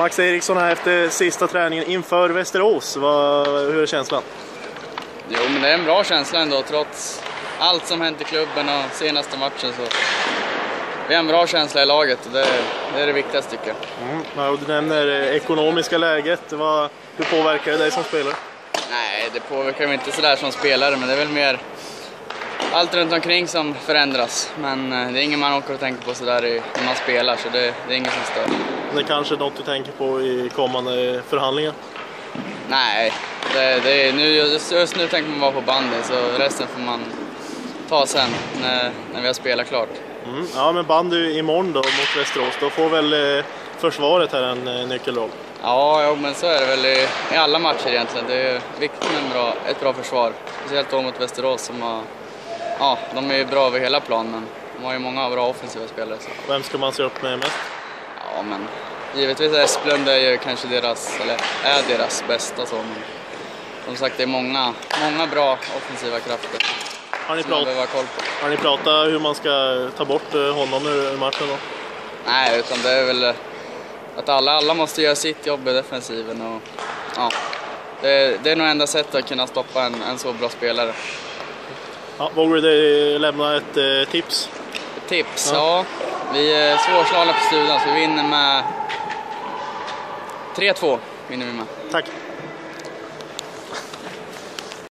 Max Eriksson här efter sista träningen inför Västerås. Vad, hur är känslan? Jo, men det är en bra känsla ändå trots allt som hänt i klubben och senaste matchen. Så vi har en bra känsla i laget och det, det är det viktigaste tycker jag. Mm. Du nämner det ekonomiska läget. Vad, hur påverkar det dig som spelare? Nej, det påverkar mig inte sådär som spelare, men det är väl mer allt runt omkring som förändras. Men eh, det är inget man åker och tänker på sådär när man spelar, så det, det är inget som stör. Det är kanske något du tänker på i kommande förhandlingar? Nej, det, det är, nu, just, just nu tänker man bara på bandy, så resten får man ta sen när, när vi har spelat klart. Mm. Ja, men bandy imorgon då mot Västerås, då får väl eh, försvaret här en eh, nyckelroll? Ja, jo, men så är det väl i, i alla matcher egentligen. Det är viktigt med bra, ett bra försvar. Speciellt då mot Västerås som har, ja, de är ju bra över hela planen, men de har ju många bra offensiva spelare. Så. Vem ska man se upp med mest? Ja, men givetvis Esplund är ju kanske deras, eller är deras bästa så, men som sagt det är många, många bra offensiva krafter Har ni, prat, har ni pratat hur man ska ta bort eh, honom ur matchen då? Nej, utan det är väl att alla, alla måste göra sitt jobb i defensiven och ja, det, det är nog enda sättet att kunna stoppa en, en så bra spelare. Ja, vågar du eh, lämna ett eh, tips? Tips? Ja. Ja, vi är svårslagna på studion så vi vinner med 3-2. Vinner vi med. Tack!